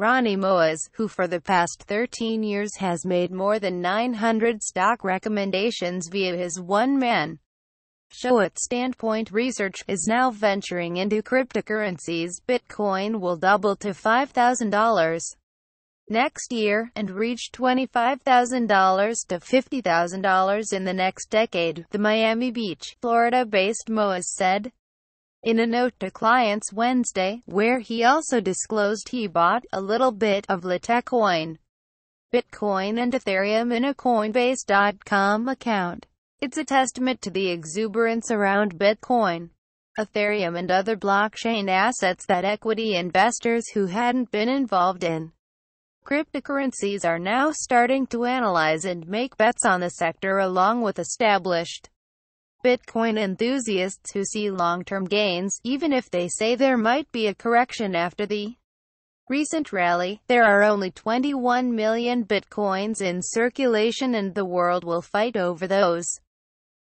Ronnie Moas, who for the past 13 years has made more than 900 stock recommendations via his one-man show at Standpoint Research, is now venturing into cryptocurrencies. Bitcoin will double to $5,000 next year, and reach $25,000 to $50,000 in the next decade, the Miami Beach, Florida-based Moas said. In a note to clients Wednesday, where he also disclosed he bought a little bit of Litecoin, Bitcoin and Ethereum in a Coinbase.com account. It's a testament to the exuberance around Bitcoin, Ethereum and other blockchain assets that equity investors who hadn't been involved in cryptocurrencies are now starting to analyze and make bets on the sector along with established Bitcoin enthusiasts who see long-term gains, even if they say there might be a correction after the recent rally. There are only 21 million Bitcoins in circulation and the world will fight over those.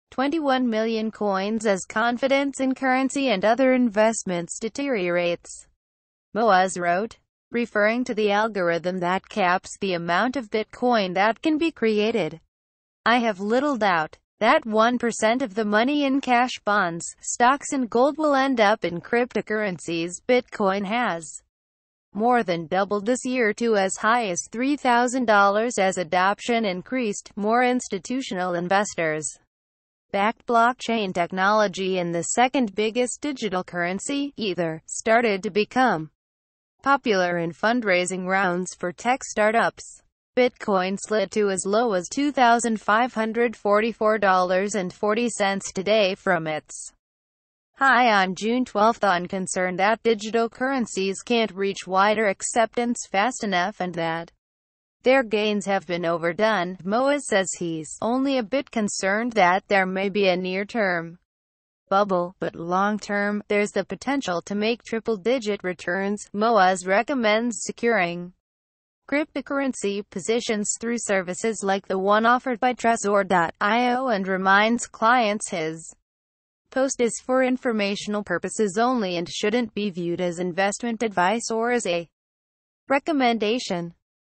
21 million coins as confidence in currency and other investments deteriorates. Moas wrote, referring to the algorithm that caps the amount of Bitcoin that can be created. I have little doubt that 1% of the money in cash bonds, stocks and gold will end up in cryptocurrencies. Bitcoin has more than doubled this year to as high as $3,000 as adoption increased, more institutional investors backed blockchain technology and the second biggest digital currency, Ether, started to become popular in fundraising rounds for tech startups. Bitcoin slid to as low as $2,544.40 today from its high on June 12 on concern that digital currencies can't reach wider acceptance fast enough and that their gains have been overdone. Moas says he's only a bit concerned that there may be a near-term bubble, but long-term, there's the potential to make triple-digit returns. Moas recommends securing cryptocurrency positions through services like the one offered by Trezor.io and reminds clients his post is for informational purposes only and shouldn't be viewed as investment advice or as a recommendation.